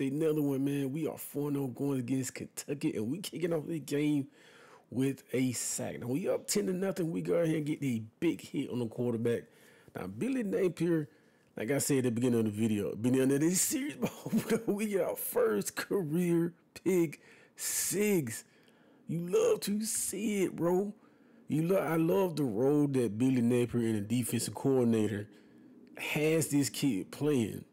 with another one, man. We are 4 0 going against Kentucky, and we kicking off the game with a sack. Now, we up 10 to nothing. We go ahead and get a big hit on the quarterback. Now, Billy Napier, like I said at the beginning of the video, beginning of this series, we get our first career pick six. You love to see it, bro. You love, I love the role that Billy Napier and the defensive coordinator has this kid playing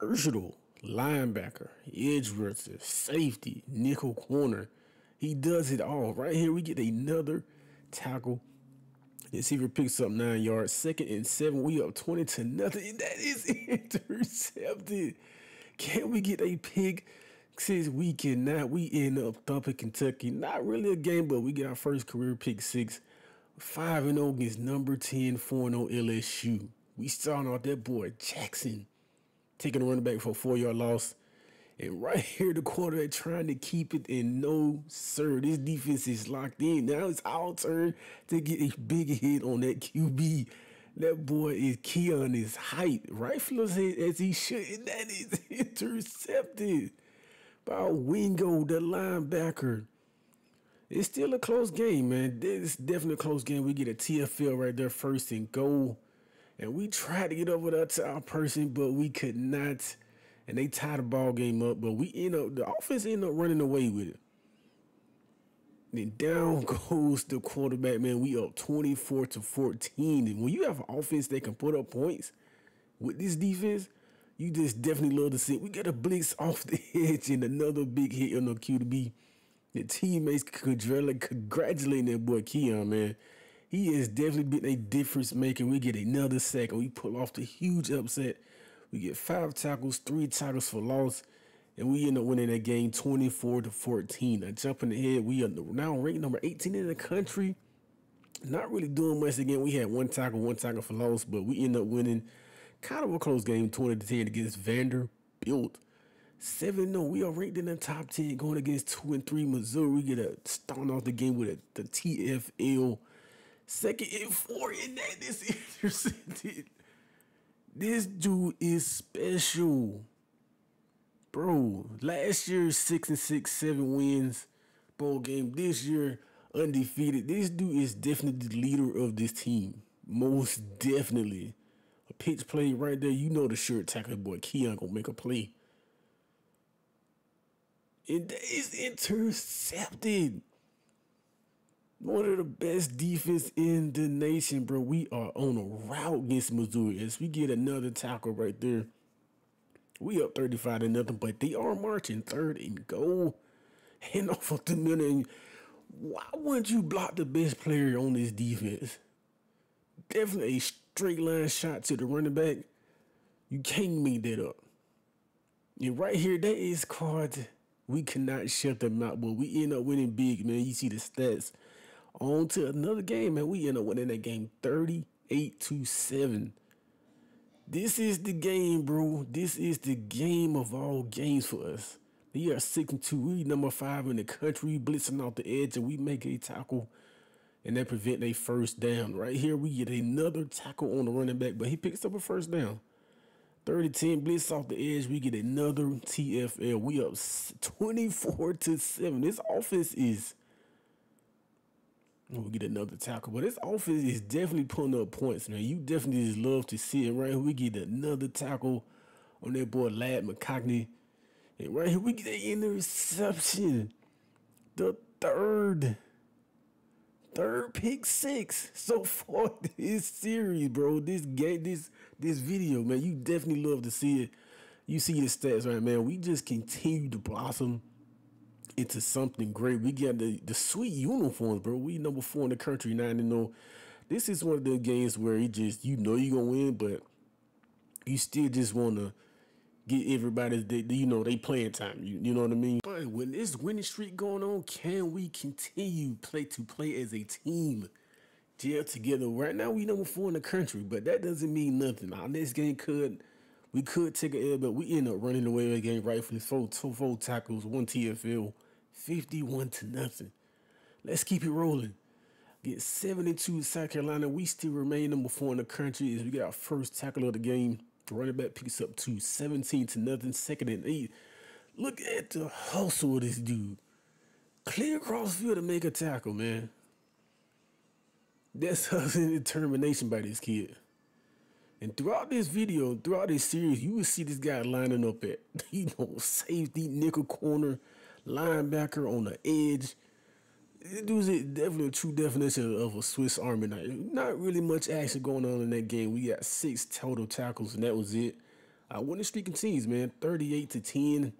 versatile linebacker, edge rusher, safety, nickel corner. He does it all. Right here, we get another tackle. The receiver picks up nine yards. Second and seven. We up 20 to nothing. That is intercepted. Can we get a pick? Since we cannot, we end up thumping Kentucky. Not really a game, but we get our first career pick six. 5 0 against number 10, 4 0 LSU. We starting off that boy Jackson taking a running back for a four yard loss. And right here, the quarterback trying to keep it And No, sir. This defense is locked in. Now it's our turn to get a big hit on that QB. That boy is key on his height. Rifle as he should. And that is intercepted by Wingo, the linebacker. It's still a close game, man. It's definitely a close game. We get a TFL right there first and goal. And we tried to get over that to our person, but we could not. And they tied the ball game up, but we end up the offense ended up running away with it. Then down goes the quarterback, man. We up 24 to 14. And when you have an offense that can put up points with this defense, you just definitely love to see. We get a blitz off the edge and another big hit on the QB. The teammates congratulating that boy Keon, man. He has definitely been a difference maker. We get another sack we pull off the huge upset. We get five tackles, three tackles for loss, and we end up winning that game 24 to 14. Now, jumping ahead, we are now ranked number 18 in the country. Not really doing much again. We had one tackle, one tackle for loss, but we end up winning kind of a close game 20 to 10 against Vanderbilt. 7 0. We are ranked in the top 10 going against 2 and 3 Missouri. We get a start off the game with a, the TFL Second and four, and that is intercepted. This dude is special. Bro, last year, six and six, seven wins, bowl game. This year, undefeated. This dude is definitely the leader of this team. Most definitely. A pitch play right there. You know the shirt tackle boy Keon gonna make a play. And that is intercepted one of the best defense in the nation, bro. We are on a route against Missouri as we get another tackle right there. We up 35 to nothing, but they are marching third and goal. And off of the middle. Why wouldn't you block the best player on this defense? Definitely a straight line shot to the running back. You can't make that up. And right here, that is called we cannot shut them out, but we end up winning big, man. You see the stats. On to another game, man. We end up winning that game 38 to 7. This is the game, bro. This is the game of all games for us. We are 6 and 2. We number five in the country, blitzing off the edge, and we make a tackle and that prevent a first down. Right here, we get another tackle on the running back, but he picks up a first down. 30 10 blitz off the edge. We get another TFL. We up 24 to 7. This offense is we get another tackle. But this offense is definitely putting up points, man. You definitely just love to see it. Right here, we get another tackle on that boy Ladd McConkey. And right here, we get an interception. The third. Third pick six so far this series, bro. This game, this this video, man. You definitely love to see it. You see the stats, right, man. We just continue to blossom into something great. We got the, the sweet uniforms, bro. We number four in the country, nine and know. This is one of the games where you just you know you're gonna win, but you still just wanna get everybody that you know they playing time. You, you know what I mean? But when this winning streak going on, can we continue play to play as a team? Gel together. Right now we number four in the country, but that doesn't mean nothing. Our next game could we could take a L, but we end up running away with the game rightfully. Four tackles, one TFL. 51 to nothing. Let's keep it rolling. Get 72 South Carolina. We still remain number four in the country as we get our first tackle of the game. The running back picks up to 17 to nothing, second and eight. Look at the hustle of this dude. Clear across field to make a tackle, man. That's hustle and determination by this kid. And throughout this video, throughout this series, you will see this guy lining up at, you know, safety, nickel corner, linebacker on the edge. This dude's definitely a true definition of a Swiss Army knife. Not really much action going on in that game. We got six total tackles, and that was it. I won the streak continues, man. 38 to 10.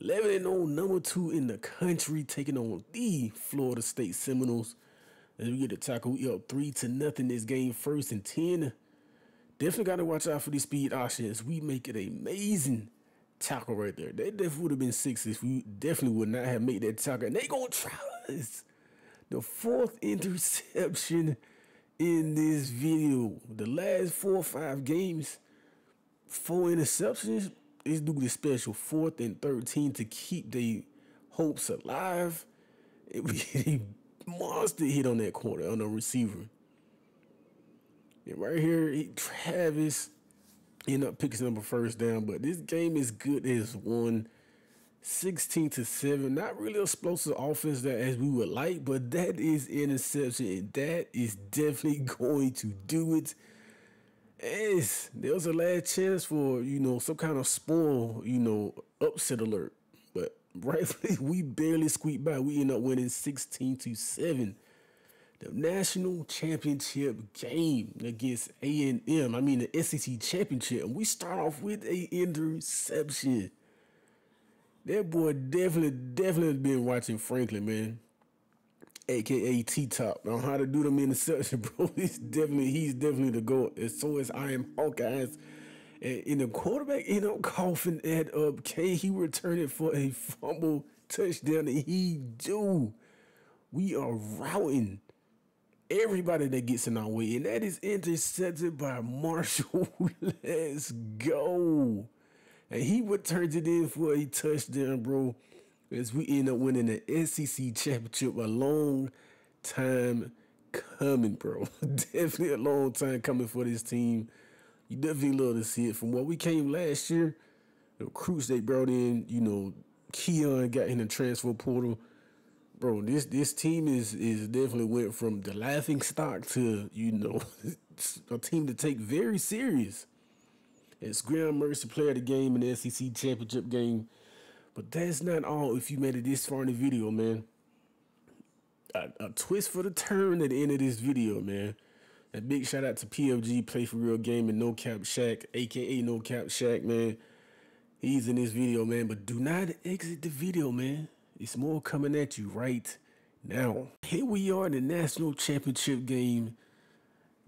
11 and 0, number two in the country, taking on the Florida State Seminoles. As we get the tackle, we up three to nothing this game, first and 10. Definitely got to watch out for these speed options. We make it amazing tackle right there. That definitely would have been six if we definitely would not have made that tackle. And they gonna try us. The fourth interception in this video. The last four or five games, four interceptions. This dude is special. Fourth and 13 to keep the hopes alive. It was a monster hit on that corner, on the receiver. And right here, Travis end up picking up a first down, but this game is good as one. 16 to 7. Not really explosive offense that as we would like, but that is interception, and that is definitely going to do it. As there was a last chance for, you know, some kind of spoil, you know, upset alert. But rightfully, we barely squeaked by. We end up winning 16 to 7 the national championship game against A&M. I mean the SEC championship. And we start off with a interception. That boy definitely, definitely been watching Franklin, man. AKA T Top. On how to do them interception, bro. He's definitely, he's definitely the goat. And so is I am Hawkeyes. And in the quarterback end up coughing at up K. He returned it for a fumble touchdown. And he do. We are routing everybody that gets in our way, and that is intercepted by Marshall. Let's go. And he returns it in for a touchdown, bro. As we end up winning the SEC championship, a long time coming, bro. definitely a long time coming for this team. You definitely love to see it. From what we came last year, the recruits they brought in, you know, Keon got in the transfer portal bro, this this team is is definitely went from the laughing stock to you know a team to take very serious. It's Graham Mertz player of the game in the SEC championship game, but that's not all. If you made it this far in the video, man, a, a twist for the turn at the end of this video, man. A big shout out to PFG Play for Real Game and No Cap Shaq, aka No Cap Shaq, man. He's in this video, man. But do not exit the video, man. It's more coming at you right now. Here we are in the national championship game.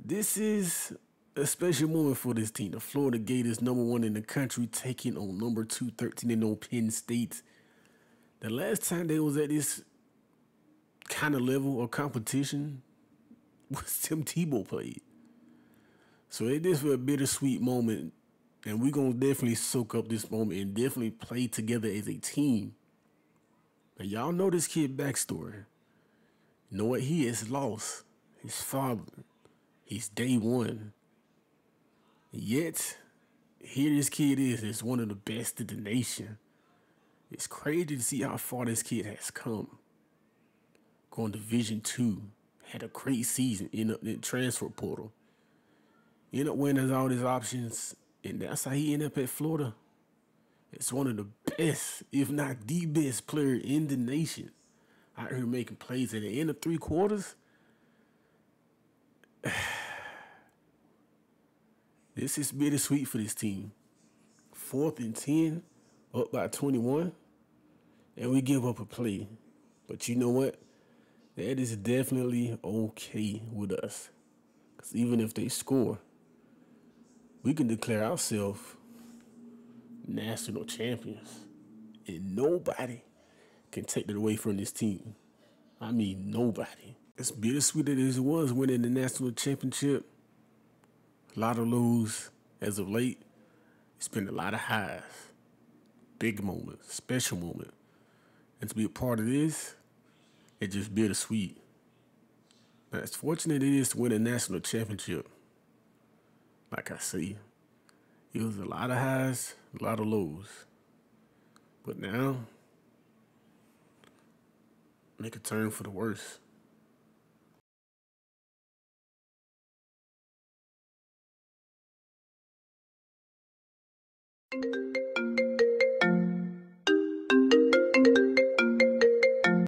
This is a special moment for this team. The Florida Gators, number one in the country, taking on number two, 13 and 0 Penn State. The last time they was at this kind of level of competition was Tim Tebow played. So it is a bittersweet moment, and we're gonna definitely soak up this moment and definitely play together as a team. Now, y'all know this kid backstory. know what he is lost? His father. He's day one. Yet, here this kid is, is one of the best in the nation. It's crazy to see how far this kid has come. Going to Division Two, had a great season in the transfer portal. Ended up winning all his options, and that's how he ended up at Florida. It's one of the best, if not the best player in the nation. Out here making plays at the end of three quarters. this is bittersweet for this team. Fourth and 10, up by 21, and we give up a play. But you know what? That is definitely okay with us. Because even if they score, we can declare ourselves national champions. And nobody can take that away from this team. I mean, nobody. As bittersweet as it was winning the national championship, a lot of lows as of late. It's been a lot of highs, big moments, special moment. And to be a part of this, it's just bittersweet. As fortunate it is to win a national championship, like I say, It was a lot of highs, a lot of lows. But now, make a turn for the worse.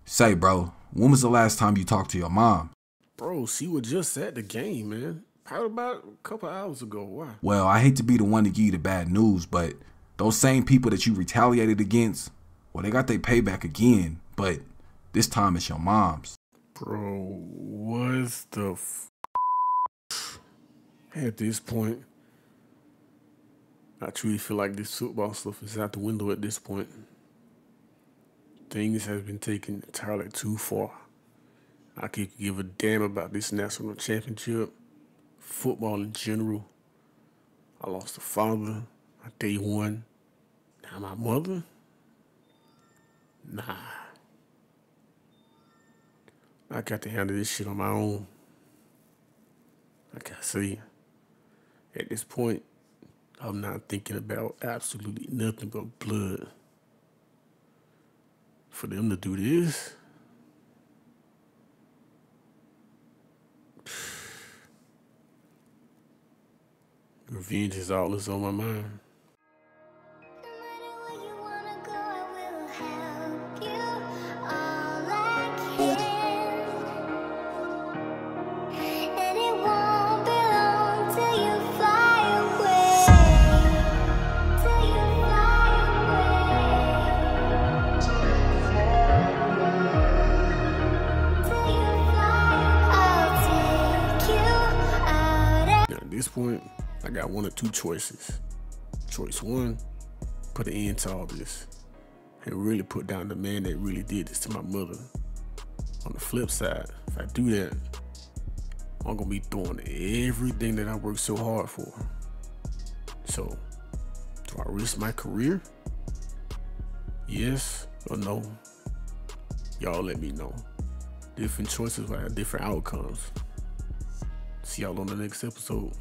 Say, bro, when was the last time you talked to your mom? Bro, she was just at the game, man. Probably about a couple hours ago. Why? Well, I hate to be the one to give you the bad news, but those same people that you retaliated against, well, they got their payback again, but this time it's your mom's. Bro, what's the f- At this point, I truly feel like this football stuff is out the window at this point. Things have been taken entirely too far. I could give a damn about this national championship, football in general. I lost a father, my day one. Now my mother? Nah. I got to handle this shit on my own. Like I say, at this point, I'm not thinking about absolutely nothing but blood. For them to do this, revenge is all that's on my mind. Got one or two choices. Choice one, put an end to all this and really put down the man that really did this to my mother. On the flip side, if I do that, I'm gonna be doing everything that I worked so hard for. So, do I risk my career? Yes or no? Y'all let me know. Different choices will have different outcomes. See y'all on the next episode.